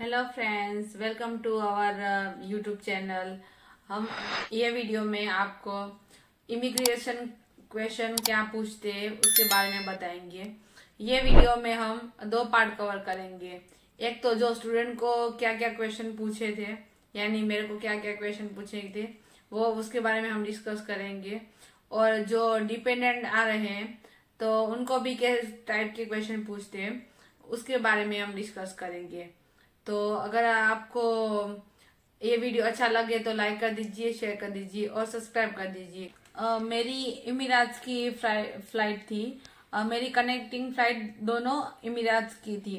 Hello friends welcome to our YouTube channel हम ये video में आपको इमिग्रेशन क्वेश्चन क्या पूछते हैं, उसके बारे में बताएँगे। ये वीडियो में हम दो पार्ट कवर करेंगे। एक तो जो स्टूडेंट को क्या क्या क्वेश्चन पूछे थे, यानी मेरे को क्या क्या क्वेश्चन पूछे थे, वो उसके बारे में हम डिस्कस करेंगे। और जो डिपेंडेंट आ रहे हैं तो उनको भी किस टाइप के क्वेश्चन पूछते हैं, उसके बारे में हम डिस्कस करेंगे। तो अगर आपको ये वीडियो अच्छा लगे तो लाइक कर दीजिए शेयर कर दीजिए और सब्सक्राइब कर दीजिए। मेरी इमिराज की फ़्लाइट थी। uh, मेरी कनेक्टिंग फ़्लाइट दोनों इमिराज की थी।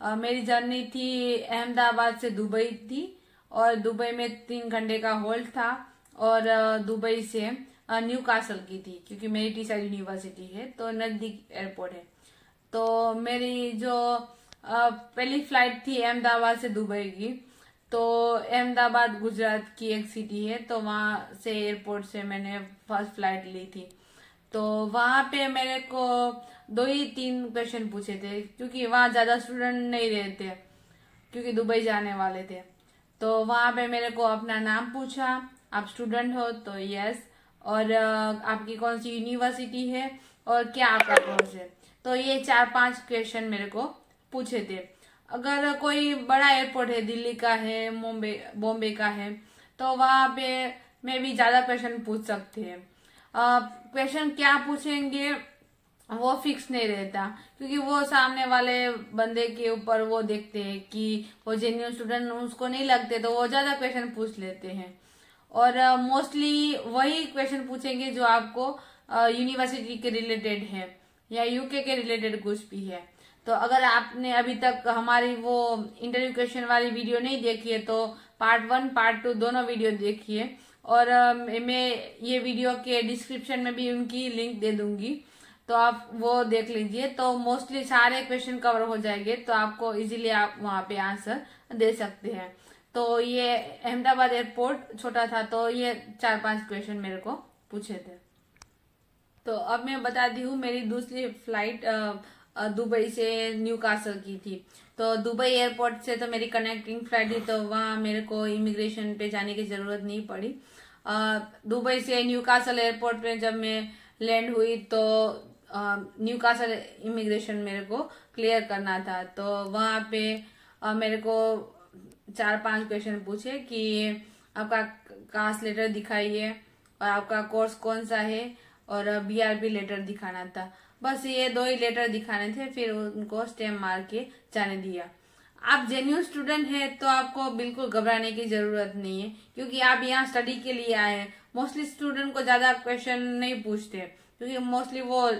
uh, मेरी जर्नी थी अहमदाबाद से दुबई थी और दुबई में तीन घंटे का होल्ड था और दुबई से न्यू कासल की थी क्योंकि मेरी टी साइड यूनिवर्सिटी है तो नज़दीक एयरपोर्ट है। तो मेरी जो पहली फ़्लाइट थी अहमदाबाद से दुबई की। तो अहमदाबाद गुजरात की एक सिटी है तो वहाँ से एयरपोर्ट से मैंने फ़र्स्ट फ़्लाइट ली थी। तो वहाँ पे मेरे को दो ही तीन क्वेश्चन पूछे थे, क्योंकि वहाँ ज़्यादा स्टूडेंट नहीं रहते, क्योंकि दुबई जाने वाले थे। तो वहाँ पे मेरे को अपना नाम पूछा, आप स्टूडेंट हो तो यस और आपकी कौन सी यूनिवर्सिटी है और क्या आपका कोर्स है? तो ये चार पाँच क्वेश्चन मेरे को पूछे थे। अगर कोई बड़ा एयरपोर्ट है दिल्ली का है मुंबई बॉम्बे का है तो वहाँ पे में भी ज़्यादा क्वेश्चन पूछ सकते हैं। क्वेश्चन क्या पूछेंगे? वो फिक्स नहीं रहता क्योंकि वो सामने वाले बंदे के ऊपर वो देखते हैं कि वो जेन्यून स्टूडेंट उसको नहीं लगते तो वो ज़्यादा क्वेश्चन पूछ लेते हैं। और मोस्टली uh, वही क्वेश्चन पूछेंगे जो आपको यूनिवर्सिटी uh, के रिलेटेड है या यूके के रिलेटेड कुछ भी है। तो अगर आपने अभी तक हमारी वो इंटरव्यू क्वेश्चन वाली वीडियो नहीं देखी है तो पार्ट वन पार्ट टू दोनों वीडियो देखिए। और मैं ये वीडियो के डिस्क्रिप्शन में भी उनकी लिंक दे दूँगी। तो आप वो देख लीजिए। तो मोस्टली सारे क्वेश्चन कवर हो जाएँगे तो आपको इजीली आप वहाँ पे आंसर दे सकते हैं। तो ये अहमदाबाद एयरपोर्ट छोटा था तो ये चार पाँच क्वेश्चन मेरे को पूछे थे। तो अब मैं बताती हूँ, मेरी दूसरी फ़्लाइट दुबई से न्यू कासल की थी। तो दुबई एयरपोर्ट से तो मेरी कनेक्टिंग फ़्लाइट थी तो वहाँ मेरे को इमिग्रेशन पे जाने की ज़रूरत नहीं पड़ी। दुबई से न्यू कासल एयरपोर्ट पे जब मैं लैंड हुई तो न्यू कासल इमिग्रेशन मेरे को क्लियर करना था। तो वहाँ पे मेरे को चार पाँच क्वेश्चन पूछे कि आपका कास्ट लेटर दिखाइए और आपका कोर्स कौन सा है? और बीआरबी लेटर दिखाना था। बस ये दो ही लेटर दिखाने थे, फिर उनको स्टेम मार के जाने दिया। आप जेन्यून स्टूडेंट है तो आपको बिल्कुल घबराने की ज़रूरत नहीं है, क्योंकि आप यहाँ स्टडी के लिए आए हैं। मोस्टली स्टूडेंट को ज़्यादा क्वेश्चन नहीं पूछते, क्योंकि मोस्टली वो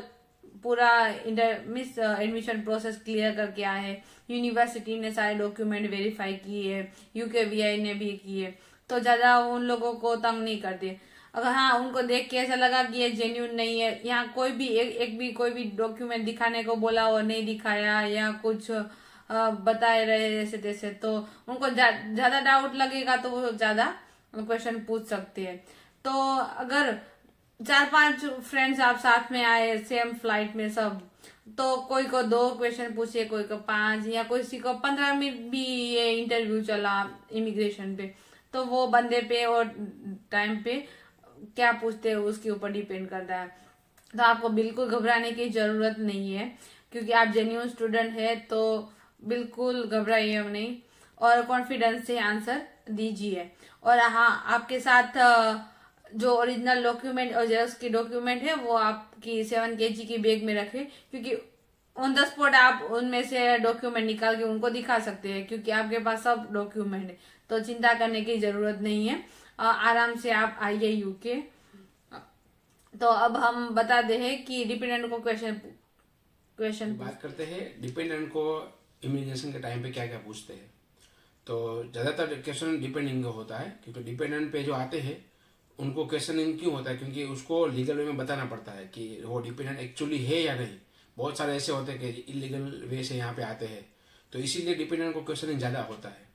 पूरा इंटर मिस एडमिशन प्रोसेस क्लियर करके आए हैं। यूनिवर्सिटी ने सारे डॉक्यूमेंट वेरीफाई किए यूके वीआई ने भी किए तो ज़्यादा उन लोगों को तंग नहीं करते। अगर हाँ उनको देख के ऐसा लगा कि ये जेन्यून नहीं है यहाँ कोई भी एक, एक भी कोई भी डॉक्यूमेंट दिखाने को बोला और नहीं दिखाया या कुछ बताए रहे जैसे तैसे तो उनको ज़्यादा डाउट लगेगा तो वो ज़्यादा क्वेश्चन पूछ सकते हैं। तो अगर चार पाँच फ्रेंड्स आप साथ में आए सेम फ़्लाइट में सब तो कोई को दो क्वेश्चन पूछे कोई को पाँच या कोई को पंद्रह मिनट भी ये इंटरव्यू चला इमिग्रेशन पे तो वो बंदे पे और टाइम पे क्या पूछते हैं उसके ऊपर डिपेंड करता है। तो आपको बिल्कुल घबराने की ज़रूरत नहीं है, क्योंकि आप जेन्यून स्टूडेंट है तो बिल्कुल घबराइए नहीं। और कॉन्फिडेंस से आंसर दीजिए। और हाँ आपके साथ जो ओरिजिनल डॉक्यूमेंट और जेरोक्स की डॉक्यूमेंट है, वो आपकी सेवन के की बैग में रखे, क्योंकि ऑन द स्पॉट आप उनमें से डॉक्यूमेंट निकाल के उनको दिखा सकते हैं, क्योंकि आपके पास सब डॉक्यूमेंट है। तो चिंता करने की ज़रूरत नहीं है। आराम से आप आइए यूके तो अब हम बता दे हैं कि डिपेंडेंट को क्वेश्चन क्वेश्चन बात करते हैं डिपेंडेंट को इमिग्रेशन के टाइम पे क्या क्या पूछते हैं। तो ज़्यादातर क्वेश्चन डिपेंडिंग होता है क्योंकि डिपेंडेंट पे जो आते हैं उनको क्वेश्चनिंग क्यों होता है? क्योंकि उसको लीगल वे में बताना पड़ता है कि वो डिपेंडेंट एक्चुअली है या नहीं। बहुत सारे ऐसे होते हैं कि इलीगल वे से यहाँ पे आते हैं। तो इसीलिए डिपेंडेंट को क्वेश्चनिंग ज़्यादा होता है।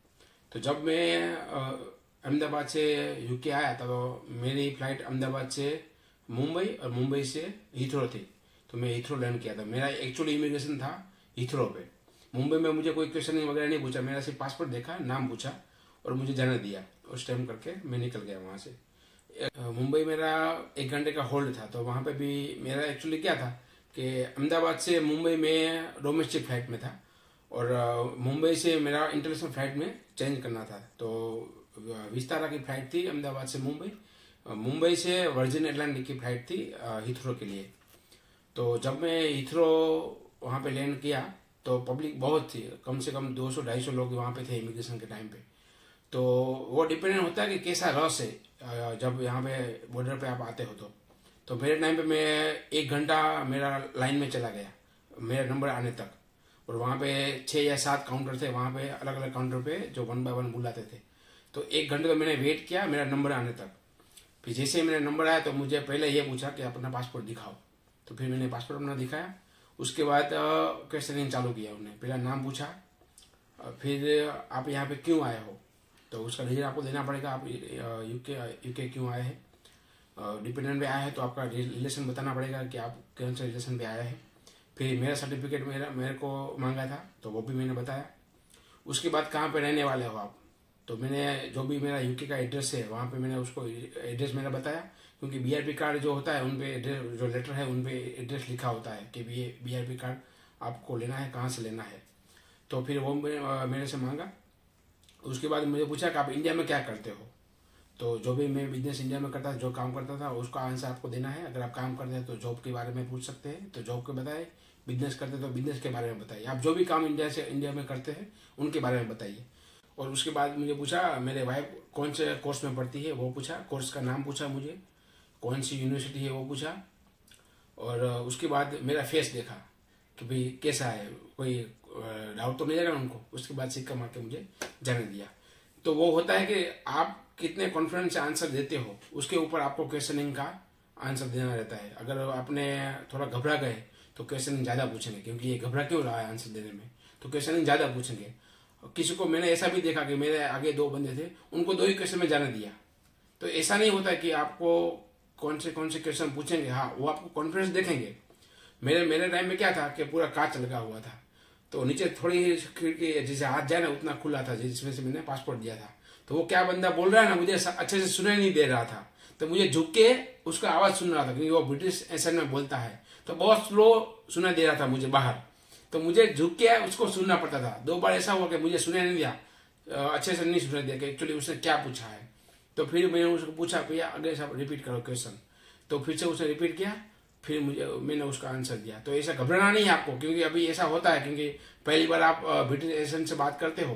तो जब मैं अहमदाबाद से यूके आया था तो मेरी फ़्लाइट अहमदाबाद से मुंबई और मुंबई से हीथ्रो थी। तो मैं हीथ्रो लैंड किया था। मेरा एक्चुअली इमिग्रेशन था हीथ्रो पे। मुंबई में मुझे कोई क्वेश्चन वगैरह नहीं पूछा। मेरा सिर्फ़ पासपोर्ट देखा, नाम पूछा और मुझे जाने दिया। उस टाइम करके मैं निकल गया वहाँ से। मुंबई मेरा एक घंटे का होल्ड था। तो वहाँ पे भी मेरा एक्चुअली क्या था कि अहमदाबाद से मुंबई में डोमेस्टिक फ़्लाइट में था और मुंबई से मेरा इंटरनेशनल फ़्लाइट में चेंज करना था। तो विस्तारा की फ़्लाइट थी अहमदाबाद से मुंबई। मुंबई से वर्जिन एटलांटिक की फ़्लाइट थी हिथ्रो के लिए। तो जब मैं हिथ्रो वहाँ पे लैंड किया तो पब्लिक बहुत थी। कम से कम 200-250 लोग वहाँ पे थे इमिग्रेशन के टाइम पे। तो वो डिपेंडेंट होता है कि कैसा रस है जब यहाँ पे बॉर्डर पे आप आते हो तो। तो मेरे टाइम पे मैं एक घंटा मेरा लाइन में चला गया, मेरा नंबर आने तक। और वहाँ पे छः या सात काउंटर थे, वहाँ पे अलग अलग काउंटर पे जो वन बाय वन बुलाते थे। तो एक घंटे तो मैंने वेट किया, मेरा नंबर आने तक। फिर जैसे ही मेरा नंबर आया तो मुझे पहले ये पूछा कि अपना पासपोर्ट दिखाओ। तो फिर मैंने पासपोर्ट अपना दिखाया। उसके बाद क्वेश्चनिंग चालू किया उन्हें पहला नाम पूछा। फिर आप यहाँ पे क्यों आए हो? तो उसका रीजन आपको देना पड़ेगा, आप यूके यूके क्यों आए हैं? डिपेंडेंट पे आए हैं तो आपका रिलेशन बताना पड़ेगा कि आप कौन से रिलेशन पे आए हैं। फिर मेरा सर्टिफिकेट मेरा, मेरे को मांगा था तो वो भी मैंने बताया। उसके बाद कहाँ पे रहने वाले हो आप? तो मैंने जो भी मेरा यूके का एड्रेस है, वहाँ पे मैंने उसको एड्रेस मेरा बताया, क्योंकि बीआरपी कार्ड जो होता है, उन पे जो लेटर है, उन पे एड्रेस लिखा होता है कि बी बीआरपी कार्ड आपको लेना है, कहाँ से लेना है। तो फिर वो मेरे से मांगा। उसके बाद मुझे पूछा कि आप इंडिया में क्या करते हो? तो जो भी मैं बिज़नेस इंडिया में करता था जो काम करता था, उसका आंसर आपको देना है। अगर आप काम करते हैं तो जॉब के बारे में पूछ सकते हैं। तो जॉब के बताए बिज़नेस करते हैं तो बिज़नेस के बारे में बताइए। आप जो भी काम इंडिया से इंडिया में करते हैं, उनके बारे में बताइए। और उसके बाद मुझे पूछा, मेरे वाइफ कौन से कोर्स में पढ़ती है? वो पूछा कोर्स का नाम पूछा मुझे। कौन सी यूनिवर्सिटी है? वो पूछा। और उसके बाद मेरा फेस देखा कि भाई, कैसा है? कोई डाउट तो नहीं जाएगा उनको? उसके बाद सिक्का मार के मुझे जाने दिया। तो वो होता है कि आप कितने कॉन्फिडेंस से आंसर देते हो, उसके ऊपर आपको क्वेश्चनिंग का आंसर देना रहता है। अगर आपने थोड़ा घबरा गए तो क्वेश्चनिंग ज़्यादा पूछेंगे, क्योंकि ये घबरा क्यों रहा है आंसर देने में? तो क्वेश्चनिंग ज़्यादा पूछेंगे। किसी को मैंने ऐसा भी देखा कि मेरे आगे दो बंदे थे, उनको दो ही क्वेश्चन में जाने दिया। तो ऐसा नहीं होता कि आपको कौन से कौन से क्वेश्चन पूछेंगे हाँ वो आपको कॉन्फिडेंस देखेंगे। मेरे मेरे टाइम में क्या था कि पूरा कांच लगा हुआ था। तो नीचे थोड़ी खिड़की जैसे हाथ जाए ना उतना खुला था, जिसमें से मैंने पासपोर्ट दिया था। तो वो क्या बंदा बोल रहा है ना, मुझे अच्छे से सुनाई नहीं दे रहा था। तो मुझे झुक के उसका आवाज़ सुन रहा था, क्योंकि वो ब्रिटिश एसेंट में बोलता है। तो बहुत स्लो सुनाई दे रहा था मुझे बाहर। तो मुझे झुक के उसको सुनना पड़ता था। दो बार ऐसा हुआ कि मुझे सुने नहीं दिया। अच्छे से नहीं सुने दिया कि एक्चुअली उसने क्या पूछा है। तो फिर मैंने उसको पूछा, भैया, अगले साहब रिपीट करो क्वेश्चन तो फिर से उसने रिपीट किया। फिर मुझे, मैंने उसका आंसर दिया। तो ऐसा घबराना नहीं है आपको, क्योंकि अभी ऐसा होता है, क्योंकि पहली बार आप ब्रिटिश एसेंट से बात करते हो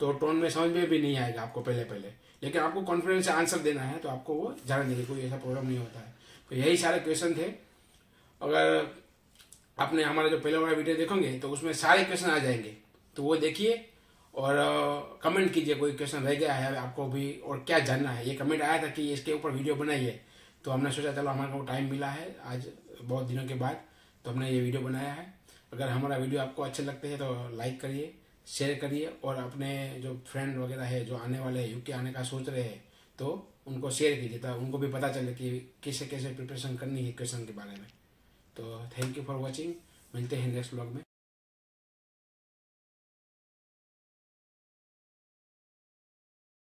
तो टोन में समझ में भी नहीं आएगा आपको पहले पहले लेकिन आपको कॉन्फिडेंस से आंसर देना है तो आपको वो जाने देंगे, कोई ऐसा प्रॉब्लम नहीं होता है। तो यही सारे क्वेश्चन थे। अगर आपने हमारा जो पहले वाला वीडियो देखोगे तो उसमें सारे क्वेश्चन आ जाएँगे। तो वो देखिए और कमेंट कीजिए कोई क्वेश्चन रह गया है, आपको भी और क्या जानना है। ये कमेंट आया था कि इसके ऊपर वीडियो बनाइए तो हमने सोचा, चलो हमारे को टाइम मिला है आज, बहुत दिनों के बाद तो हमने ये वीडियो बनाया है। अगर हमारा वीडियो आपको अच्छे लगते हैं तो लाइक करिए शेयर करिए और अपने जो फ्रेंड वगैरह है, जो आने वाले हैं यूके आने का सोच रहे हैं तो उनको शेयर कीजिए तो उनको भी पता चले कि कैसे कैसे प्रिपरेशन करनी है क्वेश्चन के बारे में। तो थैंक यू फॉर वॉचिंग मिलते हैं नेक्स्ट ब्लॉग में.